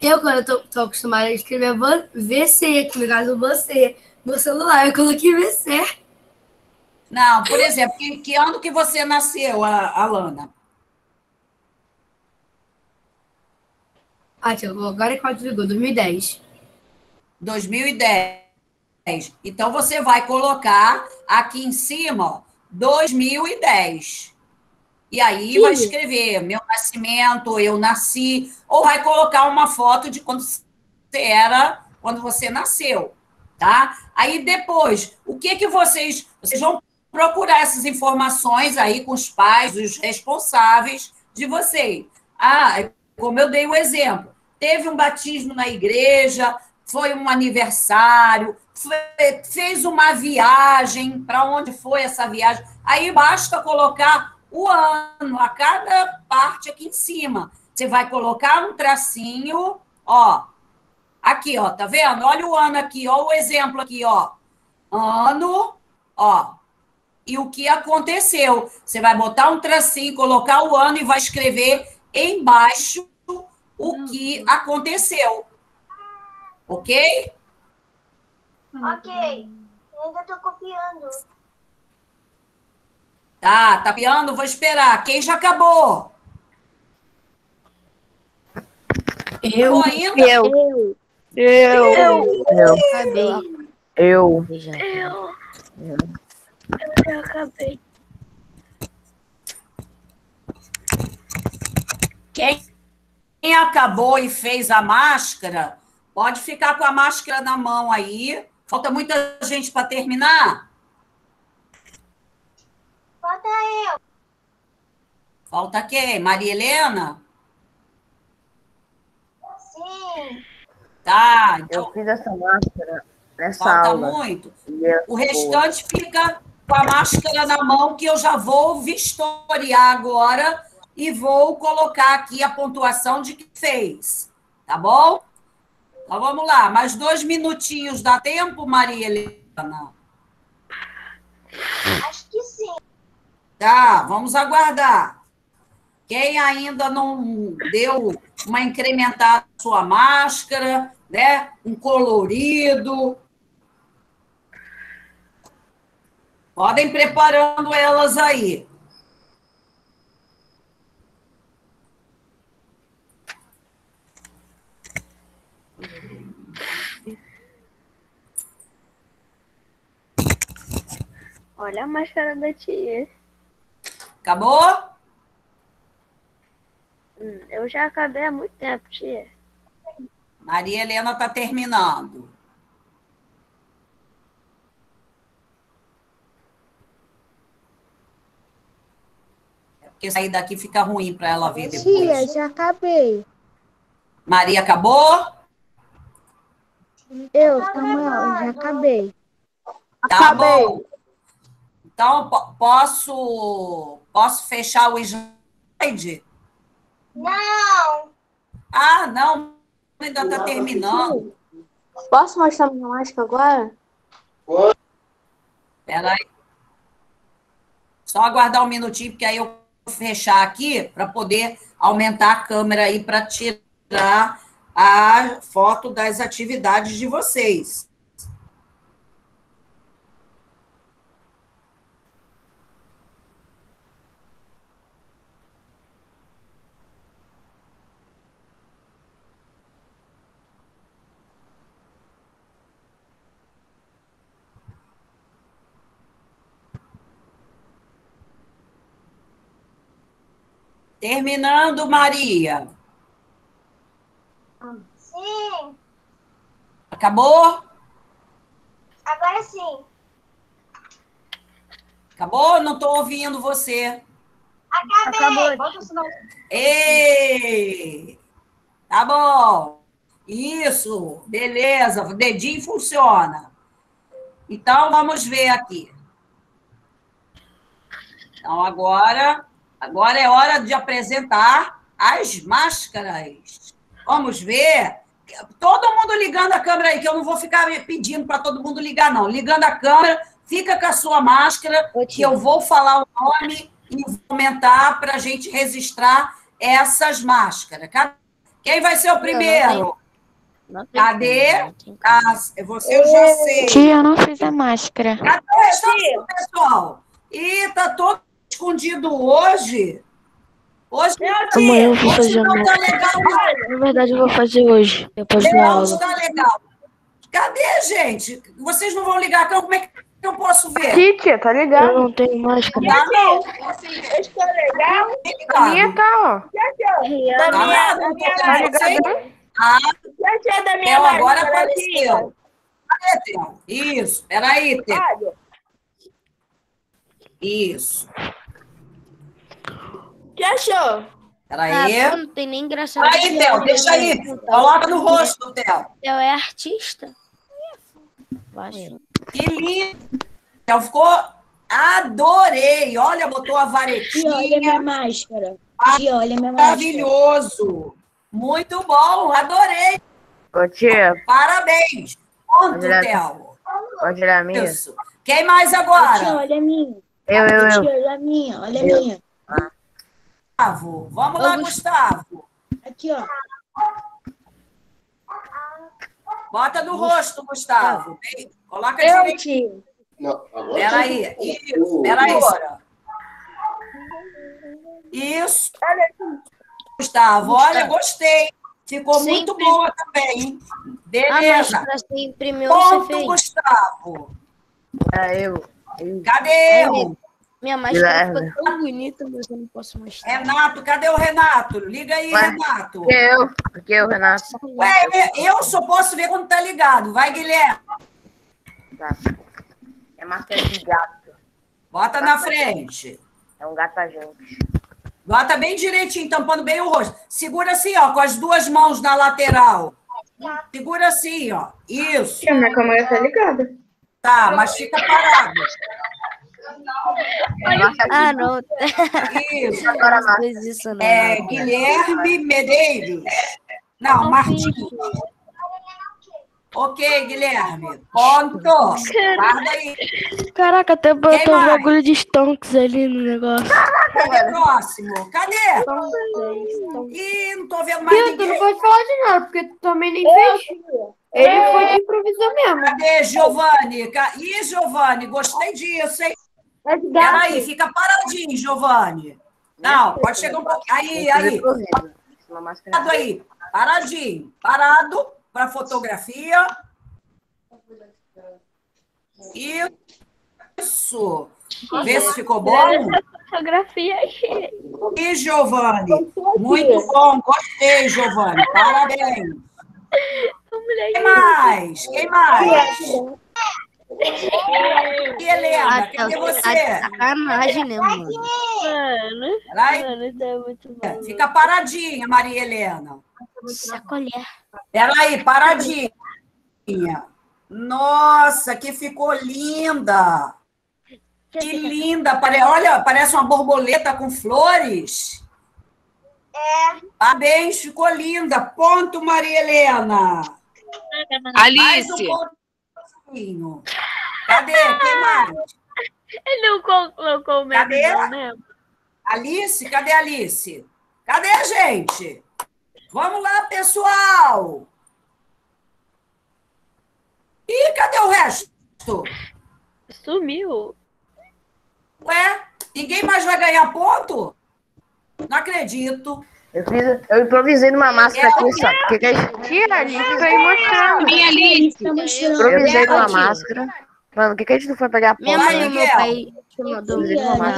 Eu, quando eu tô, tô acostumada a escrever VC, que no caso você, no celular, eu coloquei VC. não, por exemplo, que, que ano que você nasceu, a- Alana? Ah, tia, agora é qual ligou? 2010. 2010. Então, você vai colocar aqui em cima, ó, 2010. E aí vai escrever meu nascimento, eu nasci, ou vai colocar uma foto de quando você era, quando você nasceu, tá? Aí depois, o que que vocês, vocês vão procurar essas informações aí com os pais, os responsáveis de vocês. Ah, como eu dei o exemplo, teve um batismo na igreja, foi um aniversário, fez uma viagem, para onde foi essa viagem? Aí basta colocar o ano, a cada parte aqui em cima. Você vai colocar um tracinho, ó. Aqui, ó, tá vendo? Olha o ano aqui, ó, o exemplo aqui, ó. Ano, ó. E o que aconteceu? Você vai botar um tracinho, colocar o ano e vai escrever embaixo o que aconteceu. Ok? Ok. Ainda tô copiando. Tá, tá piando? Vou esperar. Quem já acabou? Eu. Acabou ainda? Eu. Eu. Eu acabei. Eu. Já. Eu, eu já acabei. Quem quem acabou e fez a máscara, pode ficar com a máscara na mão aí. Falta muita gente para terminar? Falta eu. Falta quem? Maria Helena? Sim. Tá, então Eu fiz essa máscara nessa falta aula. muito. E é O restante fica com a máscara na mão, que eu já vou vistoriar agora e vou colocar aqui a pontuação de que fez. Tá bom? Então vamos lá, mais dois minutinhos. Dá tempo, Maria Helena? Acho que sim. Tá, vamos aguardar. Quem ainda não deu uma incrementada na sua máscara, né? Um colorido. Podem preparando elas aí. Olha a máscara da tia. Acabou? Hum, Eu já acabei há muito tempo, tia. Maria Helena está terminando. Porque sair daqui fica ruim para ela ver depois. Tia, já acabei. Maria acabou? Eu, Samuel, já acabei. Tá bom. Então, po- posso, posso fechar o slide? Não! Ah, não, ainda está terminando. Posso mostrar minha máscara agora? Espera aí. Só aguardar um minutinho, porque aí eu vou fechar aqui para poder aumentar a câmera aí para tirar a foto das atividades de vocês. Terminando, Maria. Sim! Acabou? Agora sim! Acabou? Não estou ouvindo você. Acabei! Bota o sinal. Ei! Tá bom. Isso, beleza. O dedinho funciona. Então, vamos ver aqui. Então, agora, agora é hora de apresentar as máscaras. Vamos ver. Todo mundo ligando a câmera aí, que eu não vou ficar pedindo para todo mundo ligar, não. Ligando a câmera, fica com a sua máscara, que eu vou falar o nome e vou aumentar para a gente registrar essas máscaras. Cadê? Quem vai ser o primeiro? Cadê? Ah, você eu já sei. Tia, eu não fiz a máscara. Cadê o restante, pessoal? Ih, tá todo escondido hoje. Hoje não é Amanhã eu vou Hoje fazer não a tá máscara. legal, não. Na verdade, eu vou fazer hoje, depois da Não aula. está legal. Cadê, gente? Vocês não vão ligar câmera? Como é que eu posso ver? Aqui, tia, tá ligado? Eu não tenho máscara. Tá, não. Estou legal? A minha tá, ó. Tá vendo? Tá ligado? Ah, da minha Theo agora apareceu. Cadê, Theo? Isso. Peraí, Theo. Isso. O que achou? Peraí. Ah, não tem nem graça. Aí, Theo, deixa aí. Coloca no rosto, Theo. Eu é artista. Acho. Que lindo. Theo ficou... Adorei. Olha, botou a Tia, olha varetinha. minha máscara. Ah, Tia, olha minha máscara. Maravilhoso. Muito bom. Adorei. Ô, tia, Parabéns. André. Theo. pode olhar a minha? Isso. Quem mais Tia, agora? olha a minha. Eu, eu, eu. Tia, olha a minha, olha a Eu. minha. Gustavo. Vamos lá, Gustavo. Aqui, ó. Bota no rosto, Gustavo. Coloca Eu, direito. tio. Não, agora Peraí. Isso. Peraí. Isso. Gustavo, olha, gostei. Ficou muito boa também. hein? A Beleza. Ponto. Gustavo. É, eu. eu. Cadê eu? Minha máscara Guilherme. ficou tão bonita, mas eu não posso mostrar. Renato, cadê o Renato? Liga aí, Ué. Renato. Porque eu, porque eu, Renato. Ué, eu só posso ver quando tá ligado. Vai, Guilherme. Tá. É máscara de gato. Bota na frente. É um gato agente. Bota bem direitinho, tampando bem o rosto. Segura assim, ó, com as duas mãos na lateral. Segura assim, ó. Isso. Minha câmera tá ligada. Tá, mas fica parado. É máscara Ah, não. Isso. Agora Não fez isso, não. É Guilherme Medeiros. Não, Martins. Ok, Guilherme. Ponto. Guarda aí. Caraca, até botou um bagulho de stonks ali no negócio. Cadê o próximo? Cadê? Ih, não tô vendo mais Tia, tu não ninguém. pode falar de nada, porque tu também nem fez. Ele foi de improvisão mesmo. Cadê, Giovanni? Ih, Giovanni, gostei disso, hein? Peraí, fica paradinho, Giovanni. Não, pode chegar um pouquinho. Aí, aí. Parado aí. Paradinho. Parado para fotografia. Isso. Vê se ficou bom. Fotografia E Giovanni? Muito bom. Gostei, Giovanni. Parabéns. Quem mais? Quem mais? E Helena, Ah, cadê tá você? sacanagem, né, mano? Mano, Peraí, mano, é muito maluco. fica paradinha, Maria Helena. Sacolher. Peraí, paradinha. Nossa, que ficou linda. Que linda. Olha, parece uma borboleta com flores. É. Parabéns, ficou linda. Ponto, Maria Helena. Mais um Alice, pontinho. Cadê? Quem mais? Ele não colocou o mesmo, Cadê? não, né? Alice? Cadê a Alice? Cadê a gente? Vamos lá, pessoal. Ih, cadê o resto? Sumiu. Ué, ninguém mais vai ganhar ponto? Não acredito. Eu, fiz, eu improvisei numa máscara aqui, só. O que, que é isso? Tia, a gente vai mostrando. minha Alice. Improvisei numa máscara. Mano, o que, que a gente não foi pegar a Minha porta? mãe e meu Miguel. pai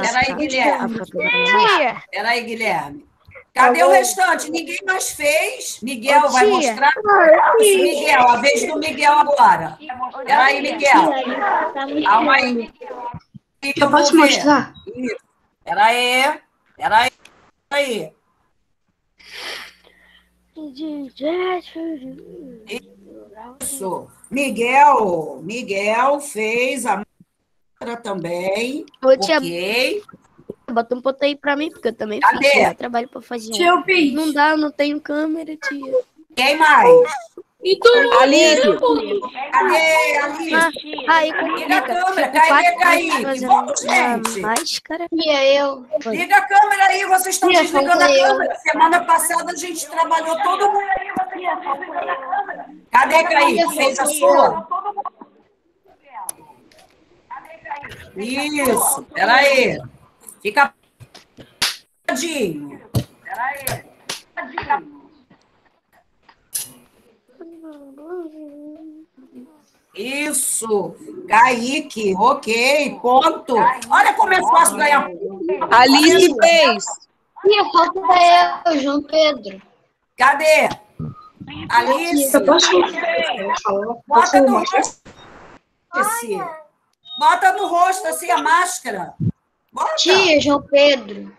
Peraí. Guilherme. Peraí, Guilherme. Cadê o restante? Ninguém mais fez. Miguel vai mostrar. Miguel, a vez do Miguel agora. Peraí, Miguel. Calma aí. Eu posso mostrar? Peraí. Peraí. Peraí. Isso. Miguel. Miguel fez a máscara também. Ô, tia, Ok. bota um ponto aí pra mim, porque eu também Cadê? fiz tia, trabalho pra fazer. Tia, eu fiz. Não dá, eu não tenho câmera, tia. Quem mais? Alice, Cadê, Alice? Aí Liga a câmera, meses Kaique. fazendo Vamos, gente. máscara. Tia, eu. Liga a câmera aí, vocês estão desligando a câmera. Semana passada a gente trabalhou todo mundo. Cadê, Kaique? Fez a sua? Isso, peraí. Fica paradinho. Peraí. Isso, Kaique, ok, ponto. Olha como é fácil ganhar ponto. Alice fez. Tia, falta eu, João Pedro. Cadê? Alice. Eu posso? Bota no rosto. Bota no rosto assim a máscara. Bota. Tia, João Pedro.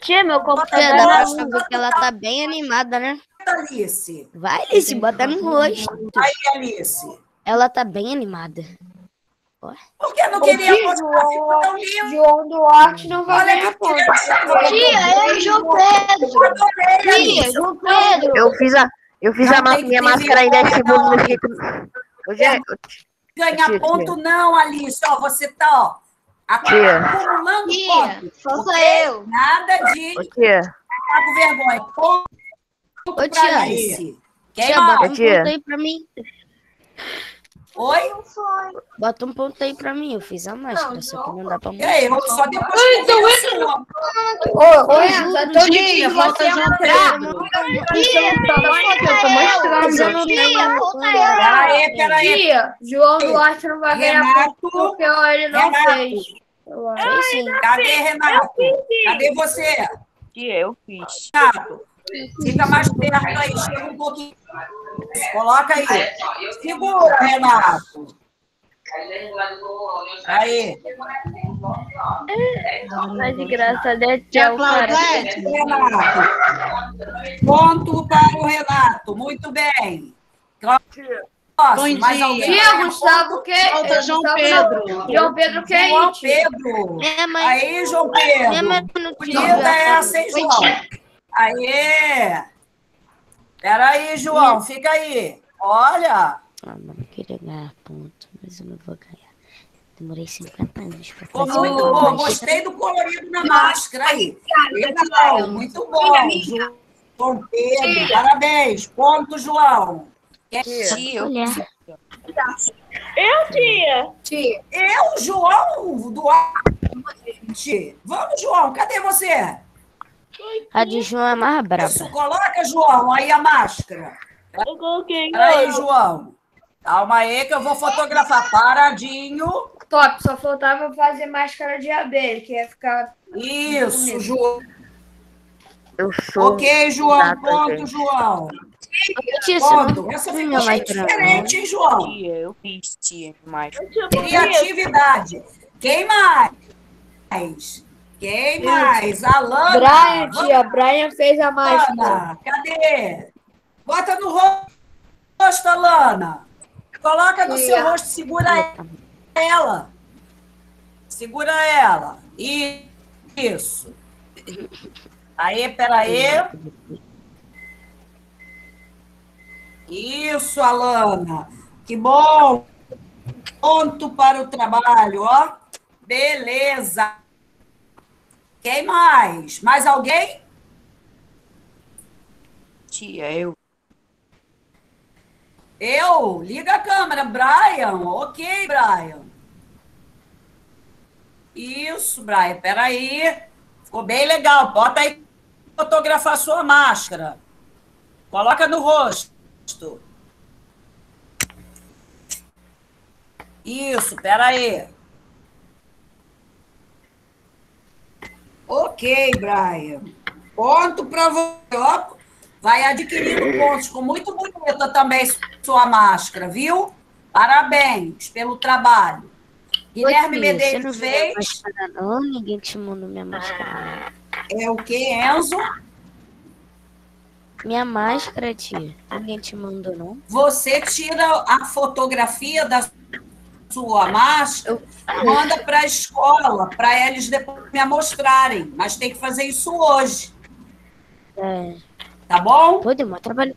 Tia, meu computador. que ela tá bem animada, né? Alice. Vai, Alice, bota no rosto. Aí, Alice. Ela tá bem animada. Por que não queria mostrar? Ficou tão lindo. João Duarte não vai Olha ganhar que ponto. Tia, eu, João Pedro. Tia. João Pedro. Eu fiz a, eu fiz Não a minha máscara em 10 vergonha, segundos. Ô, gente, Ganhar ponto não, Alice. Ó, você tá, ó, Tia. acumulando Tia, pontos. falta ok? eu. Nada de ô, tia, ficar com vergonha. Ponto Ô, pra tia. Alice. Quem Tia, bota um Tia. ponto aí pra mim. Oi? Bota um ponto aí pra mim. Eu fiz a máscara, só que não dá pra E mostrar. aí, eu só depois que eu vi a sua. Ô, ô, Renata, tô tia, de falta João Pedro. Eu tô mostrando. Mas eu não tenho. Peraí, peraí. Tia, João Duarte não vai ganhar ponto Renato. porque ele não fez. Sei sim. Cadê, Renato? Cadê você? Tia, eu fiz. Renato, fica mais perto aí, chega um pouquinho. Coloca aí. Segura, Renato. Aí. Mas de graça, né, tia? O cara. Renato. Ponto para o Renato. Muito bem. Próximo, mais alguém? Tia, Gustavo, que... Falta João Gustavo Pedro. não. João Pedro quem? João Pedro. Minha mãe, Aí, João Pedro. não Bonita tinha. essa, hein, João? Aê! Peraí, João, fica aí. Olha, Ah, mano, eu queria ganhar ponto, mas eu não vou ganhar. Demorei 50 anos pra ficou fazer muito uma bom. máscara. Gostei do colorido na máscara aí. Legal, muito bom. João Pedro, parabéns. Ponto, João. Tia, eu Mulher. Eu, João Duarte. Vamos, João, cadê você? A de João é mais Isso, braba. coloca, João, aí a máscara. Eu coloquei. Peraí, João. Calma aí que eu vou fotografar paradinho. Top, só faltava fazer máscara de abelha, que ia ficar... Isso, João. eu sou. Ok, João, Nada, ponto, gente. João. Quando? Essa ficou não? diferente, hein, João? Eu fiz, tia, máscara. Criatividade. Quem mais? Quem mais? Alana. Brian, Vamos, tia. Brian fez a. Alana. Cadê? Bota no rosto, Alana. Coloca no seu Tia. rosto, segura ela. Segura ela. Isso. Aí, peraí. Isso, Alana. Que bom. Ponto para o trabalho, ó. Beleza. Quem mais? Mais alguém? Tia, eu. Eu? Liga a câmera, Brian. Ok, Brian. Isso, Brian. Peraí. Ficou bem legal. Bota aí fotografar sua máscara. Coloca no rosto. Isso, peraí. Ok, Brian. Ponto para você. ó. Vai adquirindo pontos. Ficou muito bonita também sua máscara, viu? Parabéns pelo trabalho. Guilherme Medeiros fez. não? Ninguém te mandou minha máscara. É o que, Enzo? Minha máscara, tia. Ninguém te mandou, não? Você tira a fotografia da sua máscara, manda para a escola, para eles depois me mostrarem. Mas tem que fazer isso hoje, É. tá bom? Deu mó trabalho.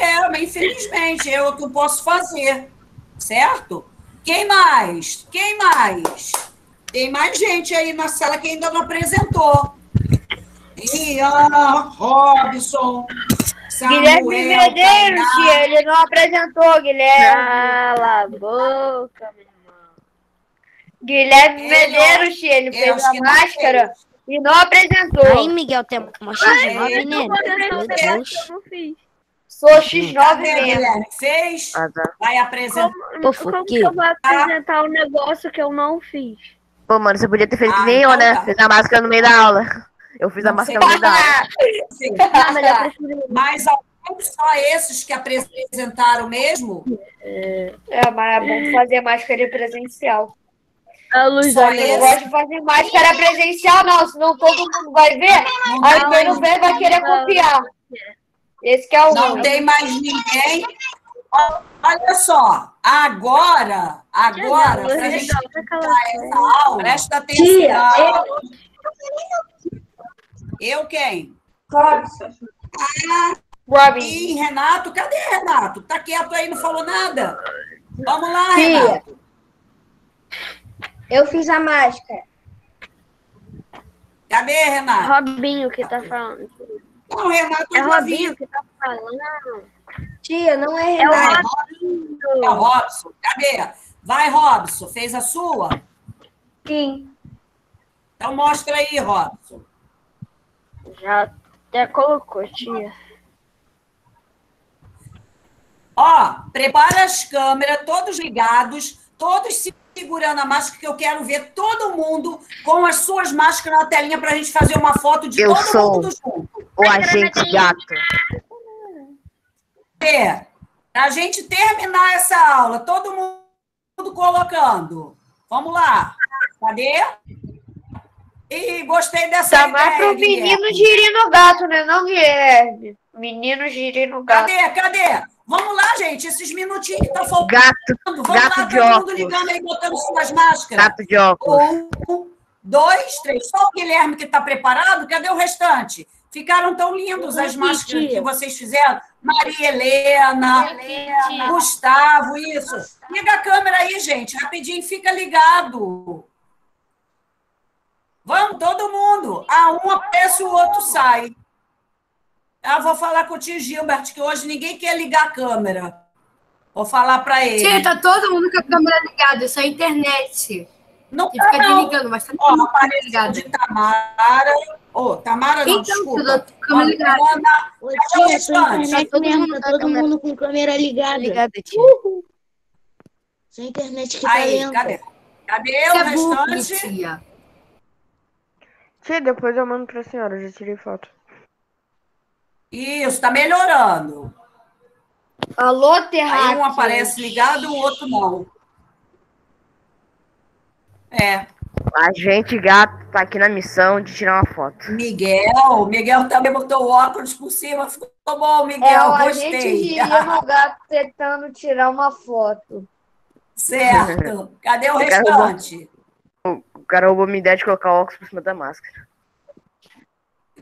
É, mas infelizmente, é o que eu posso fazer, certo? Quem mais? Quem mais? Tem mais gente aí na sala que ainda não apresentou. Ian, Robson, Samuel, Guilherme Medeiros, tia. Ele não apresentou, Guilherme. Cala a boca, meu irmão. Guilherme Ele, Medeiros, tia. Ele fez a não máscara e não apresentou. Aí, Miguel, tem uma X9, né? Meu Deus. Eu não fiz. Sou X9 Cadê, mesmo. Guilherme? Fez? Ah, tá. Vai apresentar. Pô, Como que eu vou apresentar um negócio que eu não fiz? Pô, mano, você podia ter feito Ah, eu, então né? tá. Fez a máscara no meio da aula. Eu fiz a Não da aula. Sim. Não, mas só esses que apresentaram mesmo? É, mas é bom fazer máscara presencial. A luz Só Eu não gosto de fazer máscara presencial, não, senão todo mundo vai ver. Não Aí quem não vê vai querer copiar. Esse que é o Não tem mais ninguém. Olha só, agora, agora, pra luz gente essa aula, presta atenção. Tia, Eu quem? Robson. Ah, Robin. Ih, Renato, cadê Renato? Tá quieto aí, não falou nada? Vamos lá, Tia. Renato. Eu fiz a máscara. Cadê, Renato? Robinho que tá falando. Não, Renato, É eu Robinho vi. que tá falando. Tia, não é É o Renato. Robinho. É o Robson. Cadê? Vai, Robson. Fez a sua? Sim. Então mostra aí, Robson. Já até colocou, tia. Ó, prepara as câmeras, todos ligados, todos segurando a máscara, que eu quero ver todo mundo com as suas máscaras na telinha para a gente fazer uma foto de Eu todo sou. mundo junto. O agente gato. É, a gente terminar essa aula, todo mundo colocando. Vamos lá. Cadê? Ih, gostei dessa Tá ideia, mais pro Guilherme. menino girino gato, né? Não, Guilherme. Menino girino gato. Cadê? Cadê? Vamos lá, gente. Esses minutinhos que tá faltando. Gato, Vamos gato lá, de todo mundo óculos. ligando aí, botando suas máscaras. gato de óculos. Um, dois, três. Só o Guilherme que está preparado. Cadê o restante? Ficaram tão lindos as máscaras que vocês fizeram. Maria Helena, Gustavo, isso. Liga a câmera aí, gente. Rapidinho, fica ligado. Vamos, todo mundo. Ah, um aparece, o outro sai. Ah, vou falar com o tio Gilbert, que hoje ninguém quer ligar a câmera. Vou falar para ele. Tia, tá todo mundo com a câmera ligada, isso é a internet. Não Tem que ficar tá, não. desligando, mas tá todo Ó, mundo com a câmera apareceu ligada. de Tamara. Ô, Tamara não, Então, desculpa. tudo, câmera ligada. Ana, Ô, tia, sua internet Todo mesmo, mundo tá com a todo câmera- mundo com câmera ligada. Obrigada, tia. Sua internet que tá Aí, lenta. cadê? Cadê Isso o é burro, restante? tia. Tia, depois eu mando pra senhora, eu já tirei foto. Isso, tá melhorando. Alô, Aí Terráqueo. um aparece ligado, o outro não. É. A gente, gato, tá aqui na missão de tirar uma foto. Miguel, Miguel também botou o óculos por cima, ficou bom, Miguel, É, a gostei. gente ria no gato tentando tirar uma foto. Certo. Cadê o Eu restante? O cara roubou minha ideia de colocar o óculos por cima da máscara.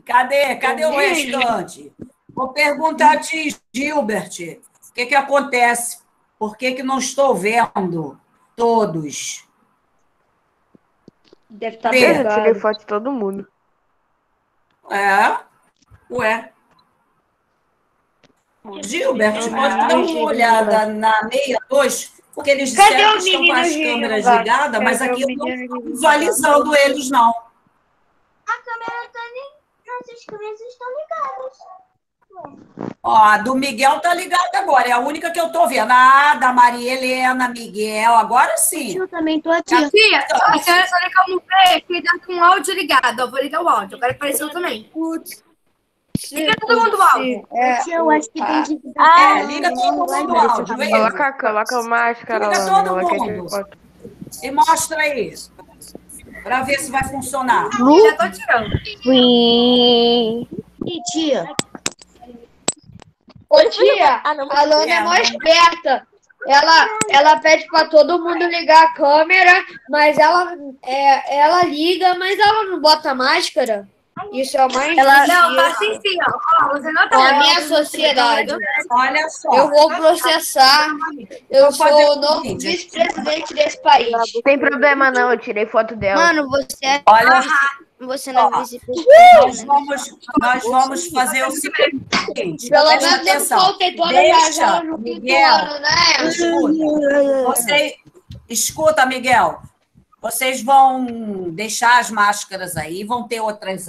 Cadê? Cadê o restante? Vou perguntar a ti, Gilbert, o que que acontece? Por que que não estou vendo todos? Deve estar Vê. Eu tirei foto de todo mundo. É? Ué. Gilbert, pode dar uma olhada na 62, porque eles Cadê disseram o que estão com as câmeras ligadas, mas Cadê aqui eu não estou visualizando eles, não. A câmera tá nem. Nossas câmeras estão ligadas. Ó, a do Miguel tá ligada agora, é a única que eu tô vendo. Ah, da Maria Helena, Miguel, agora sim. Eu também tô aqui. Tia, a senhora só ligar o ver que tá com o áudio ligado. Eu vou ligar o áudio. Que apareceu também. Liga todo mundo o áudio. Tia, eu acho que tem que É, liga todo mundo o áudio, é Coloca, coloca a máscara Liga todo mundo. E mostra aí, para ver se vai funcionar. Já tô tirando. Ih, tia. Ô, tia, Ah, não. a Lana é É, mó esperta. Ela, ela pede pra todo mundo ligar a câmera, mas ela, é, ela liga, mas ela não bota máscara. Isso é mais Ela, não, assim sim, ó. Ó, Você não tá a minha sociedade. Olha só. Eu vou processar. Eu sou o o novo vice-presidente desse país. Não tem problema, não. Eu tirei foto dela. Mano, você é, Olha, você não é vice-presidente. nós vamos, nós vamos fazer o seguinte. Pelo menos eu atenção. faltei todas Deixa, quinto Miguel. ano, né? Escuta, você, escuta, Miguel. Vocês vão deixar as máscaras aí, vão ter outras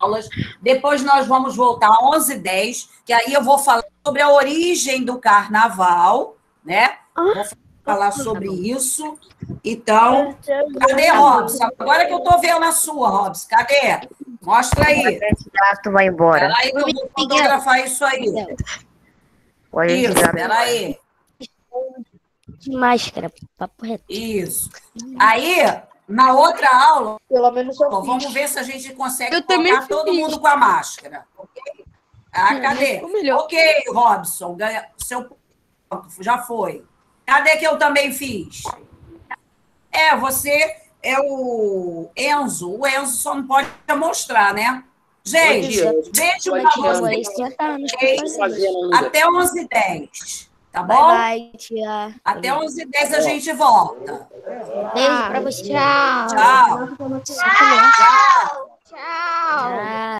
aulas. Depois nós vamos voltar às 11h10, que aí eu vou falar sobre a origem do carnaval, né? Vou falar sobre isso. Então, cadê, Robson? Agora que eu tô vendo a sua, Robson. Cadê? Mostra aí. Gato vai embora. Peraí que eu vou fotografar isso aí. O Isso, peraí. De máscara, papo reto. Isso. Aí, na outra aula, Pelo menos eu fiz. vamos ver se a gente consegue Eu também colocar todo fiz. mundo com a máscara. ok? Ah, cadê? Ok, Robson, ganha, seu ponto, já foi. Cadê que eu também fiz? É, você é o Enzo. O Enzo só não pode mostrar, né? Gente, beijo pra vocês. 60 anos ok? pra fazer isso. Até 11h10, tá bom? Bye, bye, tia. Até 11h10 a gente volta. Beijo pra você. Tchau. Tchau. Tchau. Tchau. Tchau.